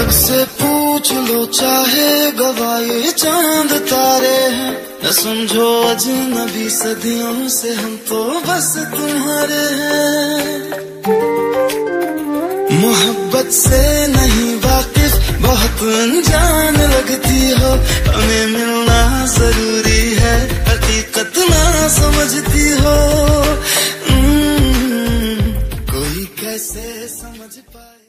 सबसे पूछ लो चाहे गवाए चाँद तारे हैं। न समझो अजनबी सदियों से हम तो बस तुम्हारे हैं। मोहब्बत से नहीं वाकिफ, बहुत अनजान लगती हो। हमें मिलना ज़रूरी है, हकीकत ना समझती हो। हम्म, कोई कैसे समझ पाए?